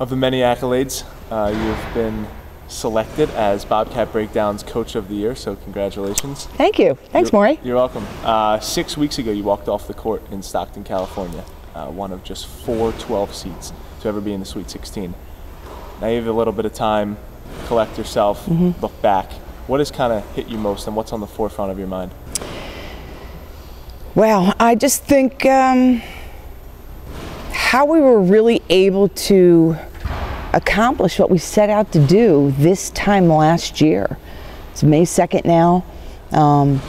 Of the many accolades, uh, you've been selected as Bobcat Breakdown's Coach of the Year, so congratulations. Thank you. Thanks, Morey. You're welcome. Uh, six weeks ago, you walked off the court in Stockton, California, uh, one of just four 12 seeds to ever be in the Sweet 16. Now you have a little bit of time, collect yourself, Mm-hmm. look back. What has kind of hit you most, and what's on the forefront of your mind? Well, I just think um, how we were really able to accomplish what we set out to do this time last year. It's May 2nd now. Um,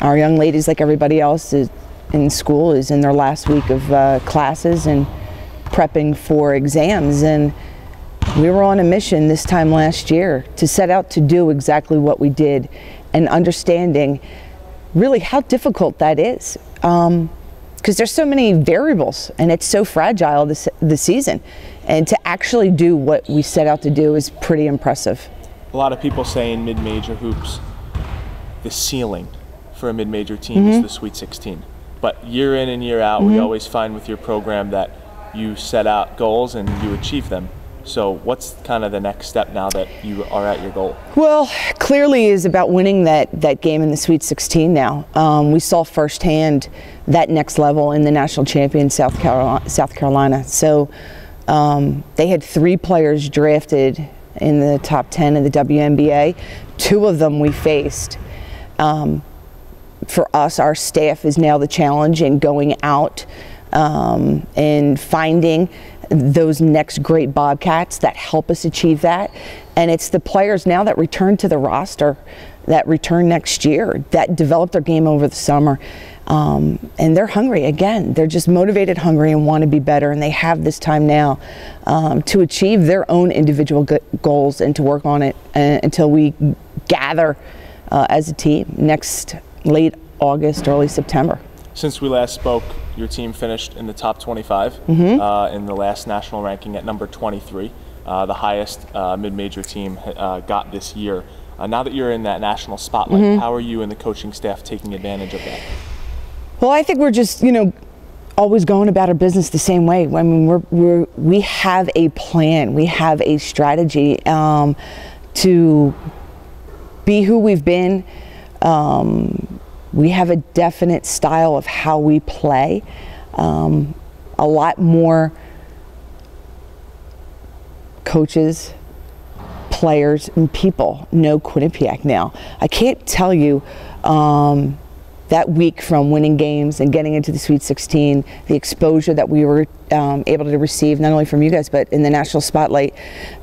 our young ladies, like everybody else is in school, is in their last week of uh, classes and prepping for exams. And we were on a mission this time last year to set out to do exactly what we did and understanding really how difficult that is. Because there's so many variables and it's so fragile this, this season. And to actually do what we set out to do is pretty impressive. A lot of people say in mid-major hoops, the ceiling for a mid-major team Mm-hmm. is the Sweet 16. But year in and year out, we always find with your program that you set out goals and you achieve them. So what's kind of the next step now that you are at your goal? Well, clearly is about winning that, that game in the Sweet 16 now. Um, we saw firsthand that next level in the national champion South Carolina. South Carolina. So um, they had three players drafted in the top 10 of the WNBA. Two of them we faced. Um, for us, our staff is now the challenge in going out um, and finding those next great Bobcats that help us achieve that. And it's the players now that return to the roster that return next year that develop their game over the summer. Um, and they're hungry again. They're just motivated, hungry, and want to be better. And they have this time now um, to achieve their own individual goals and to work on it uh, until we gather uh, as a team next late August, early September. Since we last spoke, your team finished in the top 25 Mm-hmm. uh, in the last national ranking at number 23, uh, the highest uh, mid-major team uh, got this year. Uh, now that you're in that national spotlight, Mm-hmm. how are you and the coaching staff taking advantage of that? Well, I think we're just, you know, always going about our business the same way. I mean, we're, we're we have a plan, we have a strategy um, to be who we've been. Um, we have a definite style of how we play. Um, a lot more coaches, players, and people know Quinnipiac now. I can't tell you um, that week from winning games and getting into the Sweet 16, the exposure that we were um, able to receive, not only from you guys, but in the national spotlight,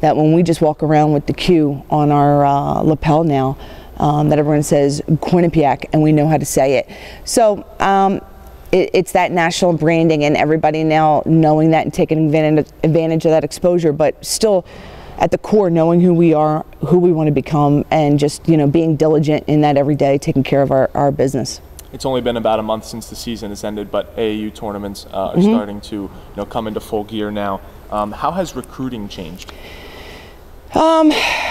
that when we just walk around with the Q on our uh, lapel now, um, that everyone says Quinnipiac and we know how to say it. So um, it, it's that national branding and everybody now knowing that and taking advantage, advantage of that exposure, but still at the core knowing who we are, who we want to become, and just you know being diligent in that every day, taking care of our, our business. It's only been about a month since the season has ended, but AAU tournaments uh, are Mm-hmm. starting to you know come into full gear now. Um, how has recruiting changed?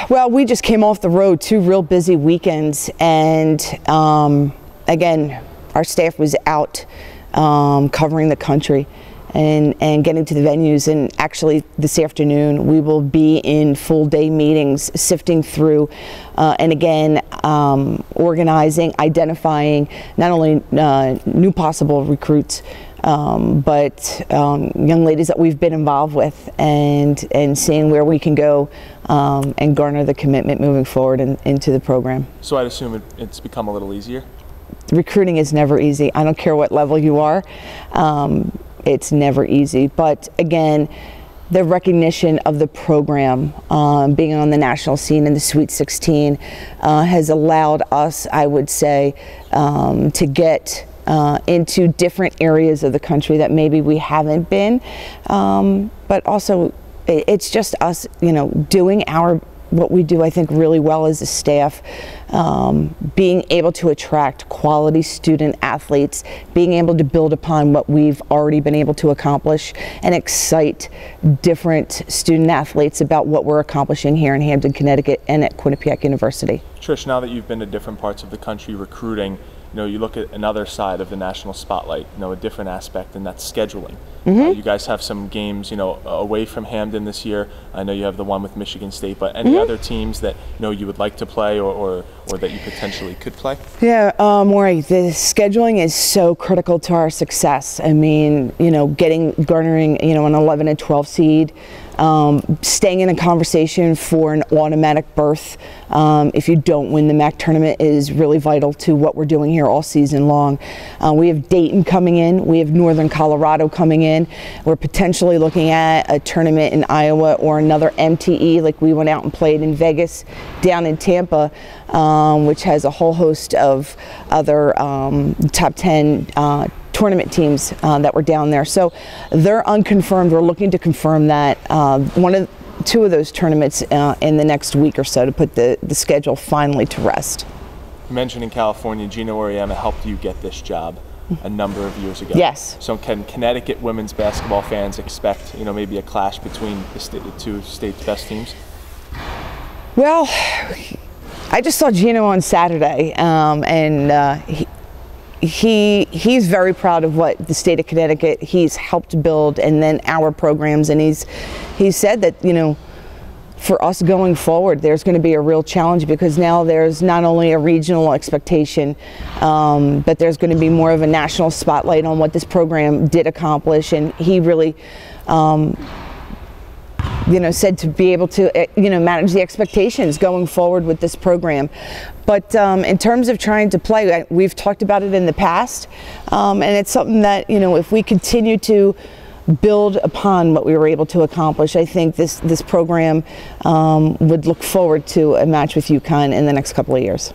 Well, we just came off the road, two real busy weekends, and um, again, our staff was out um, covering the country and, and getting to the venues. And actually, this afternoon, we will be in full day meetings, sifting through, uh, and again, um, organizing, identifying not only uh, new possible recruits. Um, but um, young ladies that we've been involved with and and seeing where we can go um, and garner the commitment moving forward in, into the program. So I'd assume it, it's become a little easier. Recruiting is never easy. I don't care what level you are, um, it's never easy. But again, the recognition of the program, um, being on the national scene in the Sweet 16, uh, has allowed us, I would say, um, to get uh, into different areas of the country that maybe we haven't been. Um, but also, it's just us, you know, doing our what we do, I think, really well as a staff, um, being able to attract quality student athletes, being able to build upon what we've already been able to accomplish, and excite different student athletes about what we're accomplishing here in Hamden, Connecticut, and at Quinnipiac University. Trish, now that you've been to different parts of the country recruiting, you know, you look at another side of the national spotlight, you know, a different aspect, and that's scheduling. Mm-hmm. Uh, you guys have some games, you know, away from Hamden this year. I know you have the one with Michigan State, but any mm-hmm. other teams that you know you would like to play or, or, or that you potentially could play? Yeah, uh, Morey, the scheduling is so critical to our success. I mean, you know, getting, garnering, you know, an 11 and 12 seed, um, staying in a conversation for an automatic berth um, if you don't win the MAAC tournament is really vital to what we're doing here all season long. Uh, we have Dayton coming in, we have Northern Colorado coming in. We're potentially looking at a tournament in Iowa or another MTE like we went out and played in Vegas, down in Tampa, um, which has a whole host of other um, top 10 uh, tournament teams uh, that were down there. So they're unconfirmed. We're looking to confirm that. Uh, one of two of those tournaments uh, in the next week or so to put the, the schedule finally to rest. You mentioned in California, Geno Auriemma helped you get this job a number of years ago. Yes. So can Connecticut women's basketball fans expect, you know, maybe a clash between the, sta- the two states' best teams? Well, I just saw Geno on Saturday, um, and uh, he, he he's very proud of what the state of Connecticut he's helped build, and then our programs, and he's he said that you know. For us going forward, there's going to be a real challenge because now there's not only a regional expectation, um, but there's going to be more of a national spotlight on what this program did accomplish. And he really um, you know, said to be able to, eh, you know, manage the expectations going forward with this program. But um, in terms of trying to play, we've talked about it in the past, um, and it's something that you know, if we continue to build upon what we were able to accomplish, I think this this program um, would look forward to a match with UConn in the next couple of years.